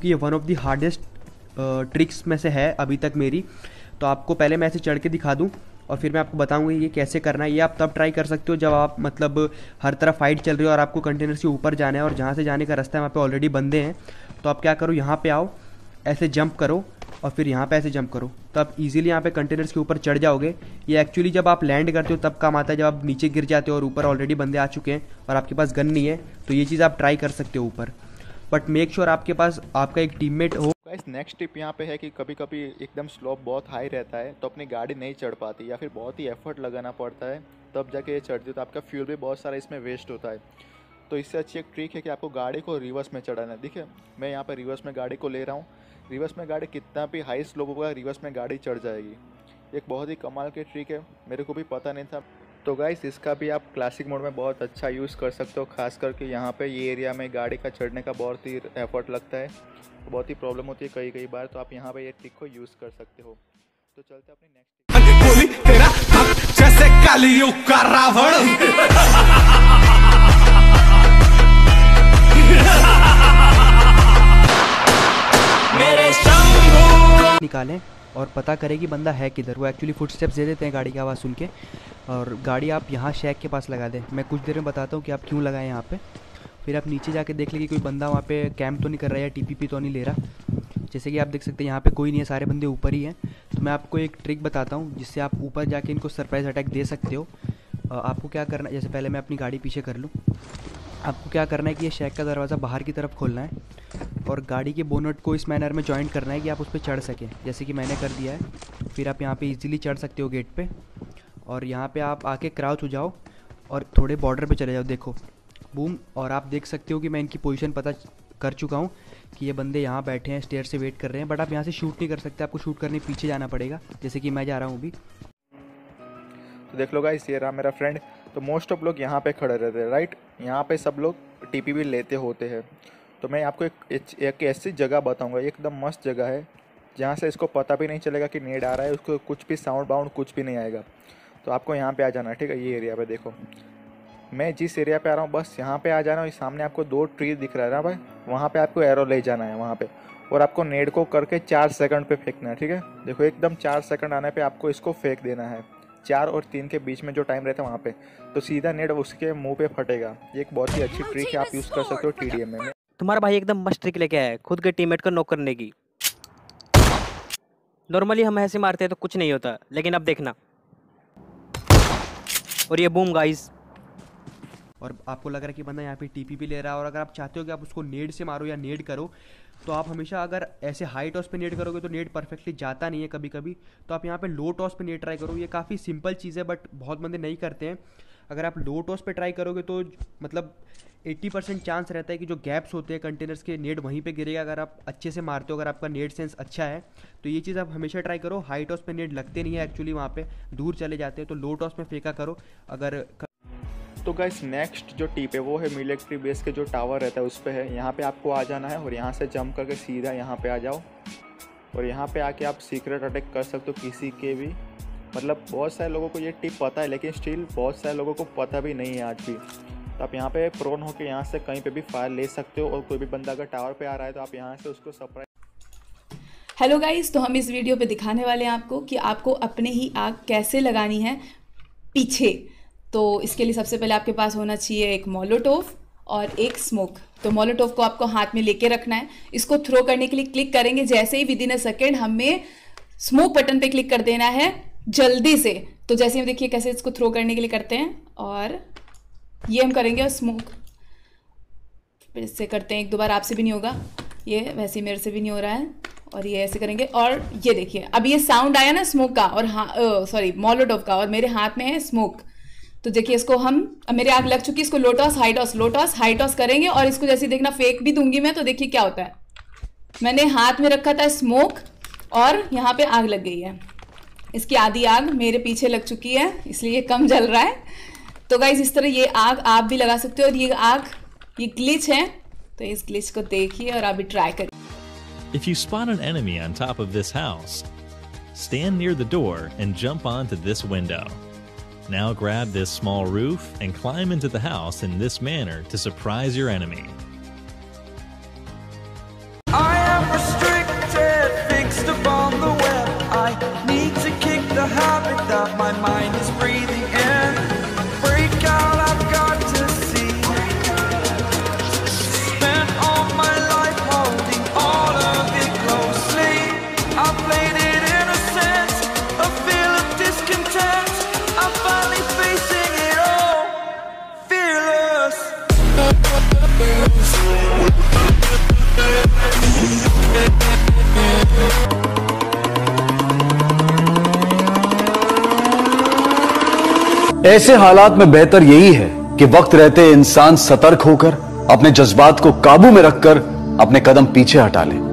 कि ये one of the hardest tricks में से है अभी तक मेरी। तो आपको पहले मैं ऐसे चढ़ के दिखा दूँ और फिर मैं आपको बताऊँगा ये कैसे करना है। ये आप तब ट्राई कर सकते हो जब आप मतलब हर तरफ़ फाइट चल रही हो और आपको कंटेनर के ऊपर जाना है और जहाँ से जाने का रास्ता है, वहाँ पे ऑलरेडी बंदे हैं। तो आप क्या करो, यहाँ पे आओ, ऐसे जंप करो और फिर यहाँ पे ऐसे जंप करो। तो आप इजीली यहाँ पे कंटेनर्स के ऊपर चढ़ जाओगे। ये एक्चुअली जब आप लैंड करते हो, तब काम आता है जब आप नीचे गिर जाते हो और ऊपर ऑलरेडी बंदे आ चुके हैं और आपके पास गन नहीं है तो ये चीज़ आप ट्राई कर सकते हो ऊपर। बट मेक श्योर आपके पास, आपका एक टीममेट हो। गाइस नेक्स्ट टिप यहाँ पे है कि कभी कभी एकदम स्लोप बहुत हाई रहता है तो अपनी गाड़ी नहीं चढ़ पाती या फिर बहुत ही एफर्ट लगाना पड़ता है, तब जाके ये चढ़ती है तो आपका फ्यूल भी बहुत सारा इसमें वेस्ट होता है। तो इससे अच्छी एक ट्रिक है कि आपको गाड़ी को रिवर्स में चढ़ाना है। देखिए, मैं यहाँ पर रिवर्स में गाड़ी को ले रहा हूँ। रिवर्स में गाड़ी कितना भी हाई स्लोप होगा रिवर्स में गाड़ी चढ़ जाएगी। एक बहुत ही कमाल की ट्रिक है, मेरे को भी पता नहीं था। तो गाइस इसका भी आप क्लासिक मोड में बहुत अच्छा यूज़ कर सकते हो, खास करके यहाँ पे ये एरिया में गाड़ी का चढ़ने का बहुत ही एफर्ट लगता है। तो बहुत ही प्रॉब्लम होती है कई कई बार तो आप यहाँ पे ये ट्रिक को यूज़ कर सकते हो। तो चलते अपने नेक्स्ट निकालें और पता करें कि बंदा है किधर। वो एक्चुअली फुट स्टेप्स दे देते हैं गाड़ी की आवाज़ सुन के। और गाड़ी आप यहाँ शैक के पास लगा दें। मैं कुछ देर में बताता हूँ कि आप क्यों लगाएँ यहाँ पे। फिर आप नीचे जाके देख लें कि कोई बंदा वहाँ पे कैंप तो नहीं कर रहा है या टीपीपी तो नहीं ले रहा। जैसे कि आप देख सकते हैं, यहाँ पे कोई नहीं है, सारे बंदे ऊपर ही हैं। तो मैं आपको एक ट्रिक बताता हूँ, जिससे आप ऊपर जाके इनको सरप्राइज़ अटैक दे सकते हो। आपको क्या करना है, जैसे पहले मैं अपनी गाड़ी पीछे कर लूँ। आपको क्या करना है कि ये शैक का दरवाज़ा बाहर की तरफ़ खोलना है। और गाड़ी के बोनट को इस मैनर में जॉइंट करना है कि आप उस पर चढ़ सकें। जैसे कि मैंने कर दिया है। फिर आप यहाँ पे इजीली चढ़ सकते हो गेट पे। और यहाँ पे आप आके क्राउच हो जाओ और थोड़े बॉर्डर पे चले जाओ। देखो बूम और आप देख सकते हो कि मैं इनकी पोजीशन पता कर चुका हूँ कि ये बंदे यहाँ बैठे हैं स्टेयर से वेट कर रहे हैं। बट आप यहाँ से शूट नहीं कर सकते, आपको शूट करने पीछे जाना पड़ेगा, जैसे कि मैं जा रहा हूँ अभी। तो देख लो गाइस ये रहा मेरा फ्रेंड तो मोस्ट ऑफ़ लोग यहाँ पे खड़े रहते हैं राइट यहाँ पे सब लोग टीपी भी लेते होते हैं। तो मैं आपको एक एक- ऐसी जगह बताऊँगा एकदम मस्त जगह है जहाँ से इसको पता भी नहीं चलेगा कि नेड आ रहा है उसको कुछ भी साउंड बाउंड कुछ भी नहीं आएगा। तो आपको यहाँ पे आ जाना है ठीक है ये एरिया पे देखो। मैं जिस एरिया पे आ रहा हूँ बस यहाँ पे आ जाना है सामने आपको दो ट्री दिख रहा है ना भाई वहाँ पे आपको एरो ले जाना है वहाँ पे। और आपको नेड को करके चार सेकंड पे फेंकना है ठीक है? देखो एकदम चार सेकंड आने पे आपको इसको फेंक देना है चार और तीन के बीच में जो टाइम रहता है वहाँ पे। तो सीधा नेट उसके मुँह पे फटेगा। ये एक बहुत ही अच्छी ट्रिक है आप यूज़ कर सकते हो टीडीएम में। तुम्हारा भाई एकदम मस्त ट्रिक लेके आया है, खुद के टीममेट को नॉक करने की। नॉर्मली हम ऐसे मारते हैं तो कुछ नहीं होता, लेकिन अब देखना। और ये बूम गाइस और आपको लग रहा है कि बंदा यहाँ पे टीपीपी ले रहा है, और अगर आप चाहते हो कि आप उसको नेड से मारो या नेड करो तो आप हमेशा अगर ऐसे हाई टॉस पे नेड करोगे तो नेड परफेक्टली जाता नहीं है कभी कभी तो आप यहाँ पे लो टॉस पे नेड ट्राई करो। ये काफ़ी सिंपल चीज़ है बट बहुत बंदे नहीं करते हैं। अगर आप लो टॉस पे ट्राई करोगे तो मतलब 80 परसेंट चांस रहता है कि जो गैप्स होते हैं कंटेनर्स के, नेट वहीं पे गिरेगा। अगर आप अच्छे से मारते हो, अगर आपका नेट सेंस अच्छा है तो ये चीज़ आप हमेशा ट्राई करो। हाई टॉस पे नेट लगते नहीं है एक्चुअली वहाँ पे, दूर चले जाते हैं तो लो टॉस में फेंका करो। अगर तो गाइस नेक्स्ट जो टिप है, वो है मिलिट्री बेस के जो टावर रहता है, उस पर है। यहाँ पे आपको आ जाना है और यहाँ से जंप करके सीधा यहाँ पे आ जाओ। और यहाँ पे आके आप सीक्रेट अटैक कर सकते हो किसी के भी। मतलब बहुत सारे लोगों को ये टिप पता है, लेकिन स्टिल बहुत सारे लोगों को पता भी नहीं है आज भी। तो आप यहाँ पे प्रोन होकर यहाँ से कहीं पे भी फायर ले सकते हो और कोई भी बंदा अगर टावर पे आ रहा है तो आप यहाँ से उसको सरप्राइज़ हेलो गाइस तो हम इस वीडियो पे दिखाने वाले हैं आपको कि आपको अपने ही आग कैसे लगानी है पीछे। तो इसके लिए सबसे पहले आपके पास होना चाहिए एक मोलोटोव और एक स्मोक तो मोलोटोव को आपको हाथ में लेके रखना है। इसको थ्रो करने के लिए क्लिक करेंगे, जैसे ही विद इन अ सेकेंड हमें स्मोक बटन पे क्लिक कर देना है। जल्दी से। तो जैसे हम देखिए कैसे इसको थ्रो करने के लिए करते हैं, और ये हम करेंगे और स्मोक फिर इससे करते हैं, एक दो बार आपसे भी नहीं होगा। ये वैसे ही मेरे से भी नहीं हो रहा है, और ये ऐसे करेंगे, और ये देखिए, अब ये साउंड आया ना स्मोक का, और हाँ सॉरी मोलोटोव का, और मेरे हाथ में है स्मोक तो देखिए इसको हम, अब मेरे आग लग चुकी है, इसको low toss high toss low toss high toss करेंगे, और इसको जैसे देखना फेक भी दूँगी मैं तो देखिए क्या होता है। मैंने हाथ में रखा था स्मोक और यहाँ पे आग लग गई है। इसकी आधी आग मेरे पीछे लग चुकी है इसलिए ये कम जल रहा है तो गाइज़ इस तरह ये आग आप भी लगा सकते हो और ये आग ये ग्लिच है तो इस ग्लिच को देखिए और अभी ट्राई करिए If you spot an enemy on top of this house, stand near the door and jump onto this window. Now grab this small roof and climb into the house in this manner to surprise your enemy. ऐसे हालात में बेहतर यही है कि वक्त रहते इंसान सतर्क होकर अपने जज्बात को काबू में रखकर अपने कदम पीछे हटा लें।